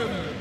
Wilson.